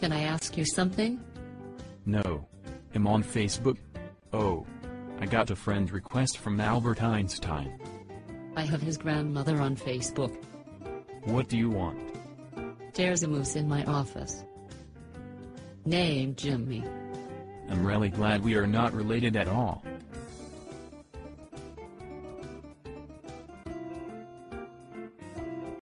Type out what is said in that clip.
Can I ask you something? No. I'm on Facebook. Oh. I got a friend request from Albert Einstein. I have his grandmother on Facebook. What do you want? There's a moose in my office. Named Jimmy. I'm really glad we are not related at all.